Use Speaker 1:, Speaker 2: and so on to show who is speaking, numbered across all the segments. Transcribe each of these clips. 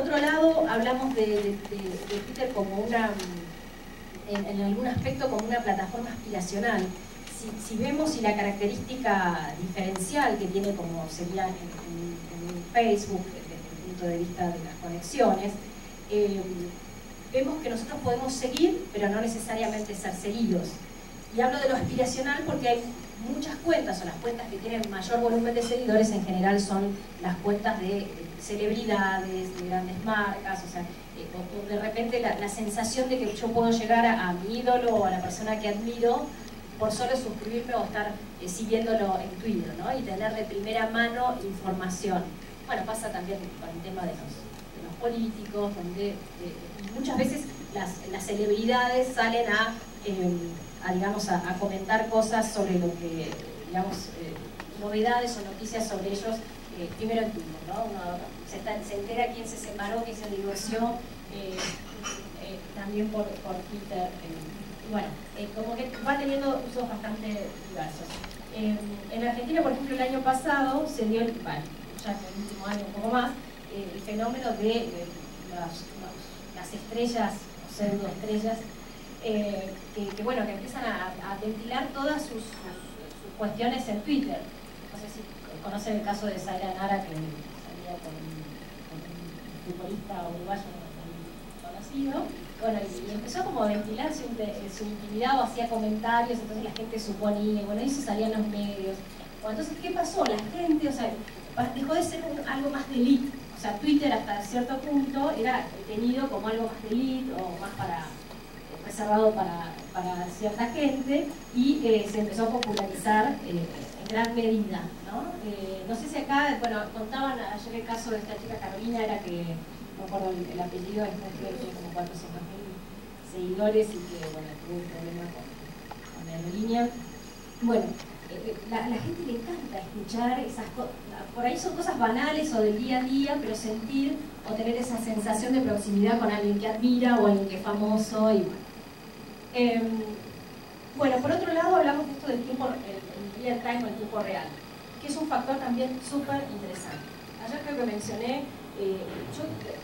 Speaker 1: Por otro lado, hablamos de, Twitter como una, en, algún aspecto como una plataforma aspiracional. Si, vemos si la característica diferencial que tiene como sería en, Facebook, desde el punto de vista de las conexiones, eh, vemos que nosotros podemos seguir, pero no necesariamente ser seguidos. Y hablo de lo aspiracional porque hay muchas cuentas, o las cuentas que tienen mayor volumen de seguidores en general son las cuentas de celebridades, de grandes marcas, o sea, eh, de repente la, sensación de que yo puedo llegar a, mi ídolo o a la persona que admiro por solo suscribirme o estar eh, siguiéndolo en Twitter, ¿no? Y tener de primera mano información. Bueno, pasa también con el tema de los, políticos, donde muchas veces las, celebridades salen a... Em, a, digamos, a, comentar cosas sobre lo que, digamos, eh, novedades o noticias sobre ellos, eh, primero en Twitter, ¿no? Uno se, entera quién se separó, quién se divorció, eh, también por, por Twitter. bueno, como que va teniendo usos bastante diversos. en Argentina, por ejemplo, el año pasado se dio, el, bueno, ya en el último año un poco más, el fenómeno de las, las estrellas, pseudoestrellas, eh, que, bueno, que empiezan a, ventilar todas sus, cuestiones en Twitter. No sé si conocen el caso de Zaira Nara, que salía con, un futbolista uruguayo conocido. Bueno, y, empezó como a ventilar su, su, intimidad o hacía comentarios, entonces la gente suponía, bueno, y se salían los medios. Bueno, entonces, ¿qué pasó? La gente, o sea, dejó de ser algo más de elite. O sea, Twitter hasta cierto punto era tenido como algo más de elite o más para reservado para, para cierta gente y eh, se empezó a popularizar eh, en gran medida. ¿no? Eh, no sé si acá, bueno, contaban ayer el caso de esta chica Carolina, era que, no recuerdo el, el apellido, es que tiene como 400.000 seguidores y que, bueno, tuvo un problema con, con la aerolínea. Bueno, la, la, gente le encanta escuchar esas cosas, por ahí son cosas banales o del día a día, pero sentir o tener esa sensación de proximidad con alguien que admira o alguien que es famoso y bueno, Em, bueno, por otro lado hablamos de esto del tiempo, el, real time o el tiempo real, que es un factor también súper interesante. Ayer creo que mencioné, eh,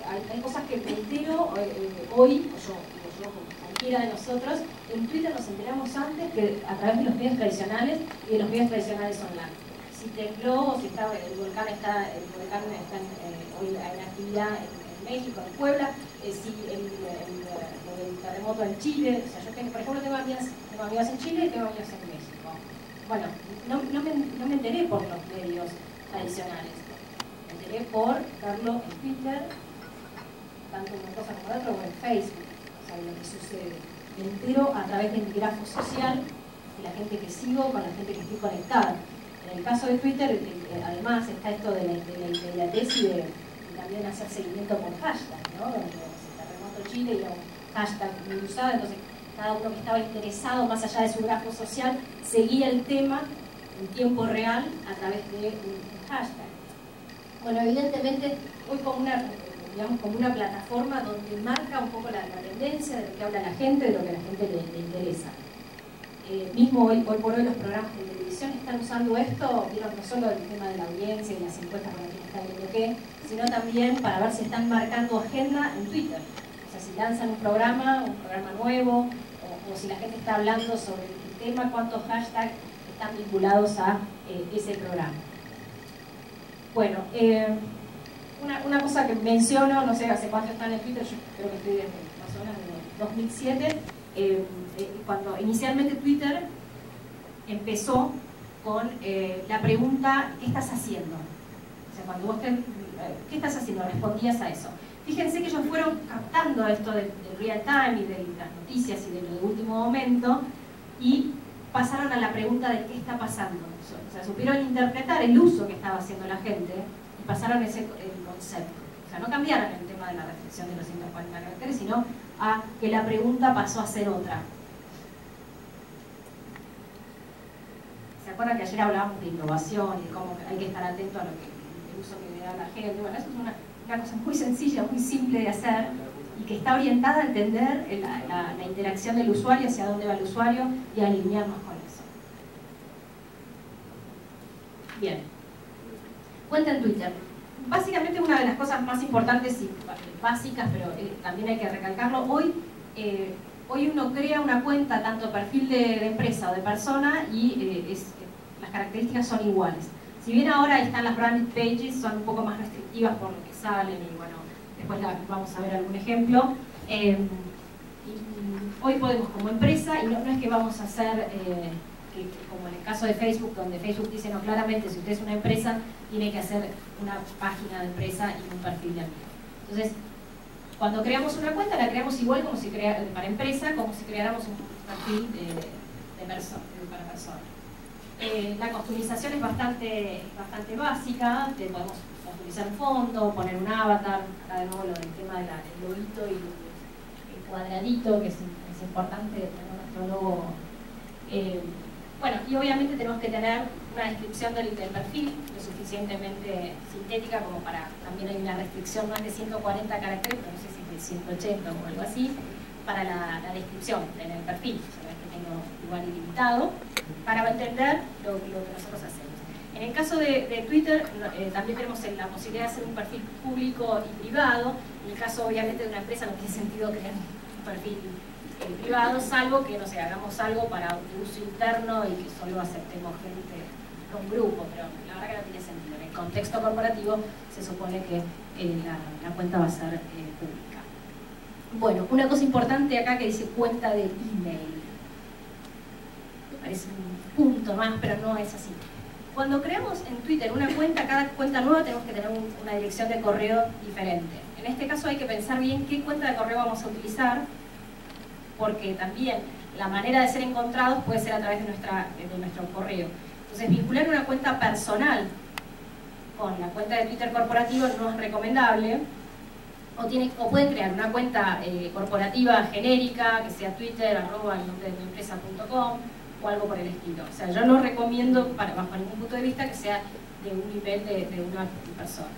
Speaker 1: hay, cosas que me entero eh, hoy, o yo, yo cualquiera de nosotros, en Twitter nos enteramos antes que a través de los medios tradicionales y de los medios tradicionales online. Si tembló o si está, el volcán está, el volcán está en, eh, hoy hay actividad en, México, en Puebla, si el, del terremoto en Chile, o sea, yo tengo, por ejemplo tengo amigas, tengo amigas en Chile y tengo amigas en México. Bueno, no, me, enteré por los medios tradicionales, me enteré por verlo en Twitter, tanto en una cosa como en otra, o en Facebook, o sea, lo que sucede. Me entero a través del grafo social, de la gente que sigo, con la gente que estoy conectada. En el caso de Twitter, eh, eh, además está esto de la, de la inmediatez y de, también hacer seguimiento por hashtag, ¿no? Donde el terremoto Chile y hashtag muy usada, entonces cada uno que estaba interesado más allá de su grafo social seguía el tema en tiempo real a través de un hashtag. Bueno, evidentemente hoy como una, digamos, como una plataforma donde marca un poco la, tendencia de lo que habla la gente, de lo que a la gente le, interesa. Eh, mismo hoy, hoy por hoy los programas de televisión están usando esto, no solo el tema de la audiencia y las encuestas para quien está viendo qué, sino también para ver si están marcando agenda en Twitter si lanzan un programa, un programa nuevo, o, si la gente está hablando sobre el tema, cuántos hashtags están vinculados a eh, ese programa. Bueno, eh, una, cosa que menciono, no sé hace cuánto están en Twitter, yo creo que estoy desde más o menos 2007, eh, cuando inicialmente Twitter empezó con la pregunta, ¿qué estás haciendo? O sea, cuando vos ¿qué estás haciendo? Respondías a eso. Fíjense que ellos fueron captando esto del, real time y de las noticias y de lo de último momento y pasaron a la pregunta de qué está pasando. O sea, supieron interpretar el uso que estaba haciendo la gente y pasaron ese concepto. Sea, no cambiaron el tema de la reflexión de los 140 caracteres, sino a que la pregunta pasó a ser otra. ¿Se acuerdan que ayer hablábamos de innovación y cómo hay que estar atento a lo que, el uso que le da la gente? Bueno, eso es una una cosa muy sencilla, muy simple de hacer y que está orientada a entender la, interacción del usuario, hacia dónde va el usuario y alinearnos con eso. Bien. Cuenta en Twitter. básicamente una de las cosas más importantes y básicas, pero eh, también hay que recalcarlo, hoy, eh, hoy uno crea una cuenta, tanto perfil de, empresa o de persona, y las características son iguales. Si bien ahora están las branded pages, son un poco más restrictivas por lo que salen, y bueno, después vamos a ver algún ejemplo. hoy podemos como empresa, y no, es que vamos a hacer como en el caso de Facebook, donde Facebook dice no claramente, si usted es una empresa, tiene que hacer una página de empresa y un perfil de amigo. Entonces, cuando creamos una cuenta, la creamos igual como si crea, para empresa, como si creáramos un perfil de, persona, para persona. Eh, la customización es bastante, bastante básica, podemos customizar un fondo, poner un avatar, acá de nuevo lo del tema del loguito y el cuadradito, que es, importante tener nuestro logo eh, bueno, y obviamente tenemos que tener una descripción del, perfil lo suficientemente sintética como para, también hay una restricción, más de 140 caracteres, no sé si de 180 o algo así, para la, descripción en el perfil, o que tengo igual ilimitado, para entender lo, que nosotros hacemos. En el caso de, Twitter, eh, también tenemos la posibilidad de hacer un perfil público y privado. En el caso, obviamente, de una empresa no tiene sentido crear un perfil el privado, salvo que, no sé, hagamos algo para uso interno y que solo aceptemos gente con grupo, pero la verdad que no tiene sentido. En el contexto corporativo se supone que la, cuenta va a ser eh, pública. Bueno, una cosa importante acá que dice cuenta de email. Parece un punto más, pero no es así. Cuando creamos en Twitter una cuenta, cada cuenta nueva tenemos que tener una dirección de correo diferente. En este caso hay que pensar bien qué cuenta de correo vamos a utilizar porque también la manera de ser encontrados puede ser a través de, nuestra, de nuestro correo. Entonces, vincular una cuenta personal con la cuenta de Twitter corporativo no es recomendable, o, tiene, pueden crear una cuenta eh, corporativa genérica, que sea Twitter, arroba el nombre de mi empresa.com, o algo por el estilo. O sea, yo no recomiendo, para, bajo ningún punto de vista, que sea de un nivel de una persona.